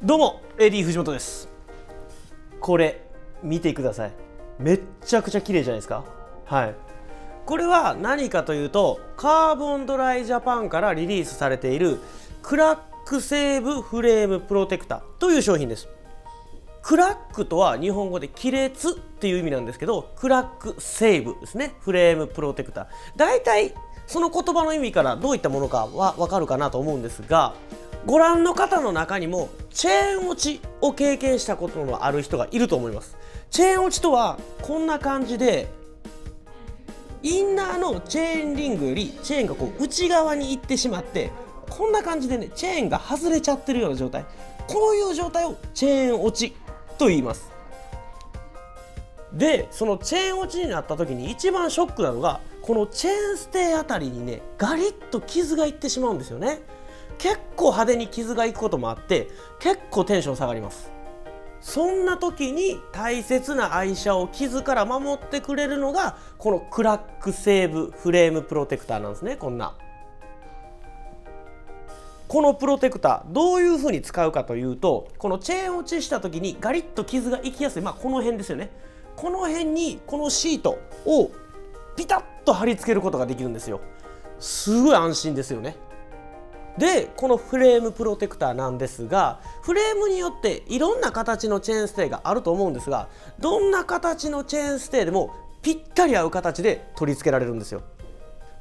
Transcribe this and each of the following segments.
どうも AD 藤本です。これ見てください。めっちゃくちゃ綺麗じゃないですか。はい。これは何かというとカーボンドライジャパンからリリースされているクラックセーブフレームプロテクタという商品です。クラックとは日本語で亀裂っていう意味なんですけどクラックセーブですね。フレームプロテクタ大体その言葉の意味からどういったものかはわかるかなと思うんですがご覧の方の中にもチェーン落ちを経験したことのある人がいると思います。チェーン落ちとはこんな感じでインナーのチェーンリングよりチェーンがこう内側に行ってしまってこんな感じでねチェーンが外れちゃってるような状態。こういう状態をチェーン落ちと言います。でそのチェーン落ちになった時に一番ショックなのがこのチェーンステーあたりにねガリッと傷がいってしまうんですよね。結構派手に傷がいくこともあって結構テンション下がります。そんな時に大切な愛車を傷から守ってくれるのがこのクラックセーブフレームプロテクターなんですねこんな。このプロテクターどういう風に使うかというとこのチェーン落ちした時にガリッと傷がいきやすい。まあこの辺ですよね。この辺にこのシートをピタッと貼り付けることができるんですよ。すごい安心ですよね。でこのフレームプロテクターなんですがフレームによっていろんな形のチェーンステーがあると思うんですがどんな形のチェーンステーでもぴったり合う形で取り付けられるんですよ。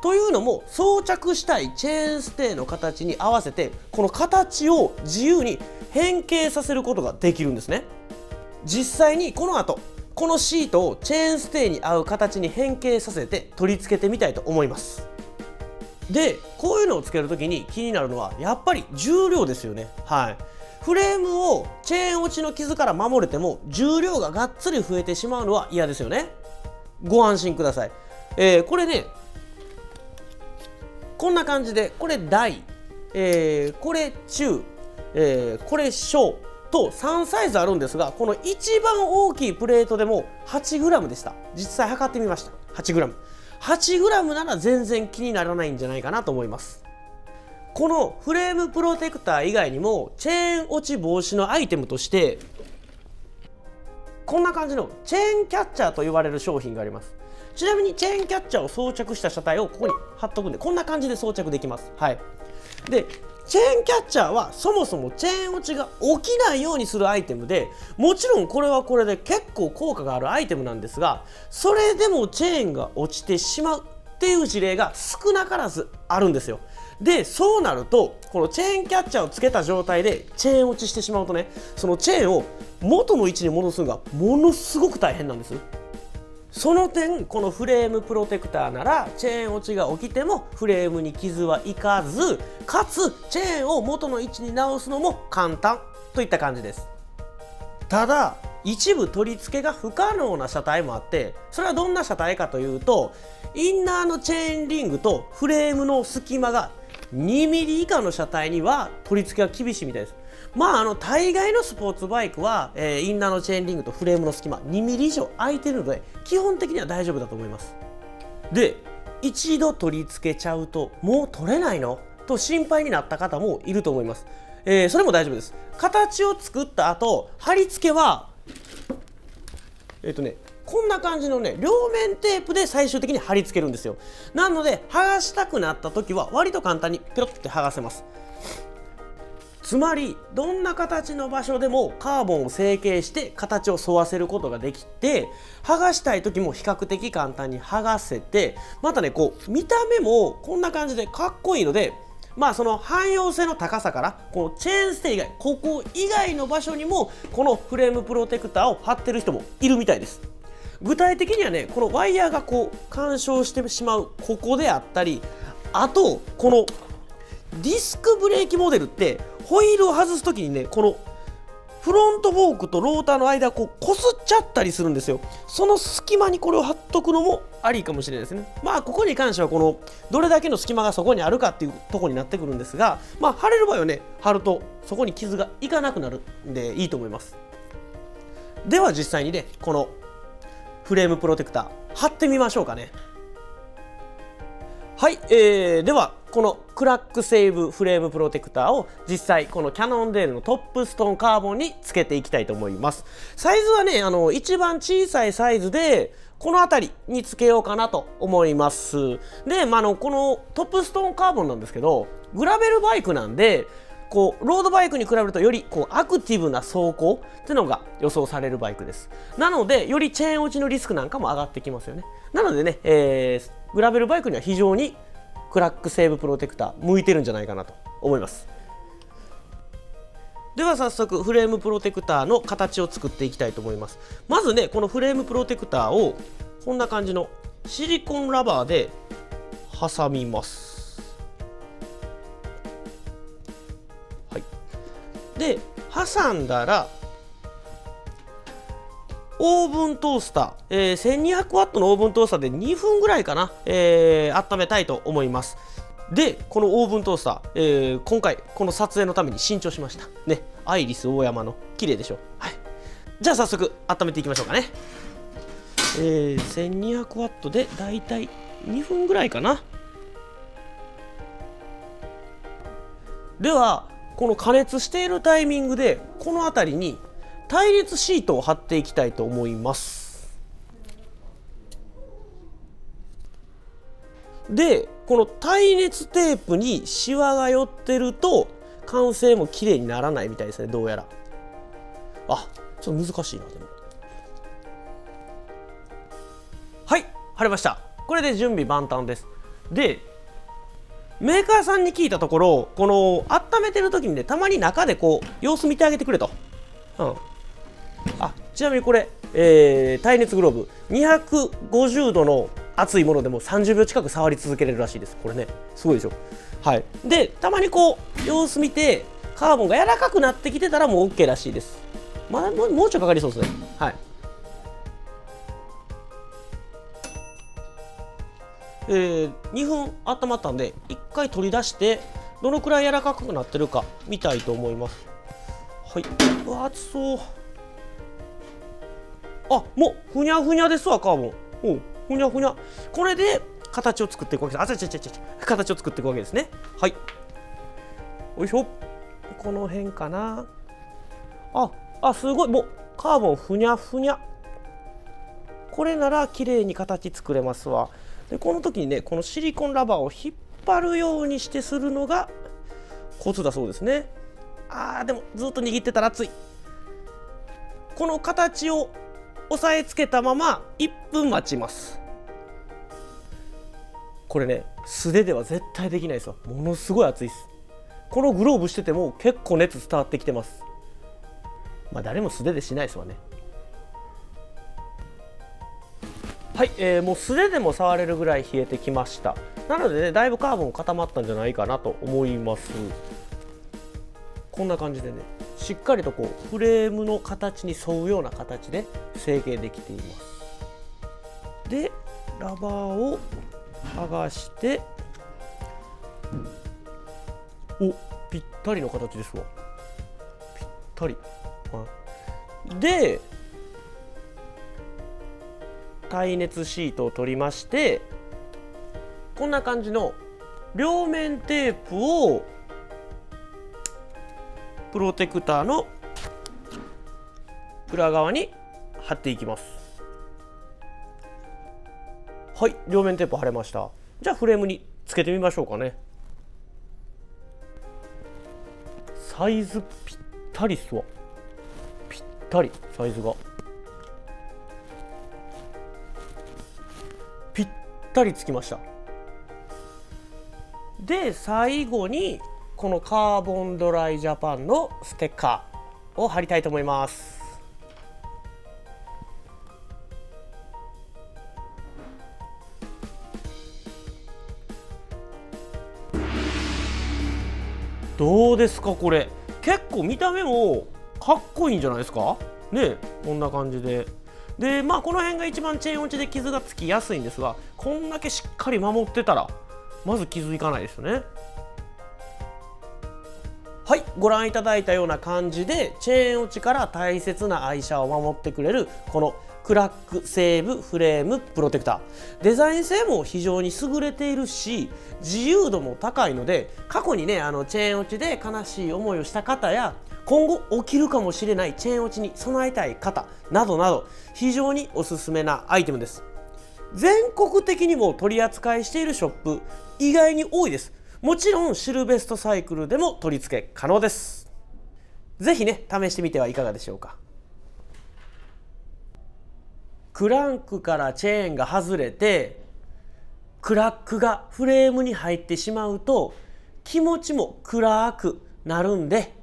というのも装着したいチェーンステーの形に合わせてこの形を自由に変形させることができるんですね。実際にこの後このシートをチェーンステーに合う形に変形させて取り付けてみたいと思います。でこういうのをつける時に気になるのはやっぱり重量ですよね。はい。フレームをチェーン落ちの傷から守れても重量ががっつり増えてしまうのは嫌ですよね。ご安心ください、えー、これねこんな感じでこれ大、えー、これ中、えー、これ小と3サイズあるんですがこの一番大きいプレートでも 8g でした。実際測ってみました。8g 8g なら全然気にならないんじゃないかなと思います。このフレームプロテクター以外にもチェーン落ち防止のアイテムとしてこんな感じのチェーンキャッチャーと呼われる商品があります。ちなみにチェーンキャッチャーを装着した車体をここに貼っとくんでこんな感じで装着できます。はい。でチェーンキャッチャーはそもそもチェーン落ちが起きないようにするアイテムでもちろんこれはこれで結構効果があるアイテムなんですがそれでもチェーンが落ちてしまうっていう事例が少なからずあるんですよ。でそうなるとこのチェーンキャッチャーをつけた状態でチェーン落ちしてしまうとねそのチェーンを元の位置に戻すのがものすごく大変なんです。その点このフレームプロテクターならチェーン落ちが起きてもフレームに傷はいかずかつチェーンを元の位置に直すのも簡単といった感じです。ただ一部取り付けが不可能な車体もあってそれはどんな車体かというとインナーのチェーンリングとフレームの隙間が 2mm 以下の車体には取り付けが厳しいみたいです。まあ、あの大概のスポーツバイクは、えー、インナーのチェーンリングとフレームの隙間 2mm 以上空いてるので基本的には大丈夫だと思います。で一度取り付けちゃうともう取れないの？と心配になった方もいると思います、えー、それも大丈夫です。形を作った後貼り付けはえっ、ー、とねこんな感じのね両面テープで最終的に貼り付けるんですよ。なので剥がしたくなった時は割と簡単にペロッて剥がせます。つまりどんな形の場所でもカーボンを成形して形を沿わせることができて剥がしたい時も比較的簡単に剥がせてまたねこう見た目もこんな感じでかっこいいのでまあその汎用性の高さからこのチェーンステ以外ここ以外の場所にもこのフレームプロテクターを貼ってる人もいるみたいです。具体的にはねこのワイヤーがこう干渉してしまうここであったりあとこのディスクブレーキモデルってホイールを外す時にねこのフロントフォークとローターの間こうこすっちゃったりするんですよ。その隙間にこれを貼っとくのもありかもしれないですね。まあここに関してはこのどれだけの隙間がそこにあるかっていうとこになってくるんですがまあ貼れる場合はね貼るとそこに傷がいかなくなるんでいいと思います。では実際にねこのフレームプロテクター貼ってみましょうかね。はい、えー、ではこのクラックセーブフレームプロテクターを実際このキャノンデールのトップストーンカーボンにつけていきたいと思います。サイズはねあの一番小さいサイズでこの辺りにつけようかなと思います。で、まあ、のこのトップストーンカーボンなんですけどグラベルバイクなんでこうロードバイクに比べるとよりこうアクティブな走行っていうのが予想されるバイクです。なのでよりチェーン落ちのリスクなんかも上がってきますよね。なのでね、えー、グラベルバイクには非常にクラックセーブプロテクター向いてるんじゃないかなと思います。では早速フレームプロテクターの形を作っていきたいと思います。まずねこのフレームプロテクターをこんな感じのシリコンラバーで挟みます。はい。で挟んだらオーブントースター、えー、1200ワットのオーブントースターで2分ぐらいかな、えー、温めたいと思います。でこのオーブントースター、えー、今回この撮影のために新調しました。ね。アイリス大山の綺麗でしょ。はい。じゃあ早速温めていきましょうかね。えー、1200ワットでだいたい2分ぐらいかな。ではこの加熱しているタイミングでこの辺りに耐熱シートを貼っていきたいと思います。でこの耐熱テープにシワが寄ってると完成も綺麗にならないみたいですねどうやら。あちょっと難しいなでも。はい貼れました。これで準備万端です。でメーカーさんに聞いたところこの温めてる時にねたまに中でこう様子見てあげてくれと、うん、ちなみにこれ、えー、耐熱グローブ250度の熱いものでも30秒近く触り続けれるらしいです。これねすごいでしょ。はい。でたまにこう様子見てカーボンが柔らかくなってきてたらもう OK らしいです。まだもうちょいかかりそうですね。はい。えー、2分温まったんで1回取り出してどのくらい柔らかくなってるか見たいと思います。はい。うわ熱そう。あもうふにゃふにゃですわカーボン。おふにゃふにゃ。これで形を作っていくわけです。あちゃちゃちゃちゃ形を作っていくわけですね。はい。よいしょ。この辺かな。ああすごい。もうカーボンふにゃふにゃ。これなら綺麗に形作れますわ。でこの時にねこのシリコンラバーを引っ張るようにしてするのがコツだそうですね。あーでもずっと握ってたら熱い。この形を押さえつけたまま1分待ちます。これね素手では絶対できないですわものすごい熱いです。このグローブしてても結構熱伝わってきてます。まあ誰も素手でしないですわね。はい、えー、もう素手でも触れるぐらい冷えてきました。なのでねだいぶカーボン固まったんじゃないかなと思います。こんな感じでね。しっかりとこうフレームの形に沿うような形で成形できています。でラバーを剥がしておぴったりの形ですわ。ぴったり、はい、で耐熱シートを取りましてこんな感じの両面テープをプロテクターの裏側に貼っていきます。はい両面テープ貼れました。じゃあフレームにつけてみましょうかね。サイズぴったりっすわ。ぴったりサイズが。ぴったりつきました。で最後にこのカーボンドライジャパンのステッカーを貼りたいと思います。どうですかこれ。結構見た目もかっこいいんじゃないですか？ねこんな感じで。でまあこの辺が一番チェーン落ちで傷がつきやすいんですがこんだけしっかり守ってたらまず傷いかないですよね。はいご覧いただいたような感じでチェーン落ちから大切な愛車を守ってくれるこのクラックセーブフレームプロテクター。デザイン性も非常に優れているし自由度も高いので過去にねあのチェーン落ちで悲しい思いをした方や今後起きるかもしれないチェーン落ちに備えたい方などなど非常におすすめなアイテムです。全国的にも取り扱いしているショップ意外に多いです。もちろんシルベストサイクルでも取り付け可能です。ぜひね試してみてはいかがでしょうか。クランクからチェーンが外れてクラックがフレームに入ってしまうと気持ちも暗くなるんで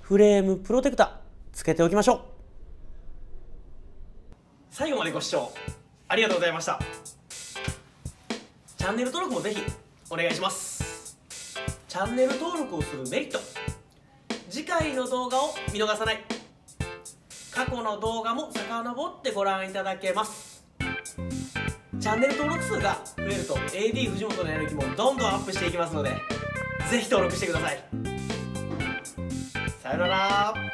フレームプロテクターつけておきましょう。最後までご視聴ありがとうございました。チャンネル登録もぜひお願いします。チャンネル登録をするメリット。次回の動画を見逃さない。過去の動画も遡ってご覧いただけます。チャンネル登録数が増えると AD 藤本のやる気もどんどんアップしていきますので是非登録してください。さよなら。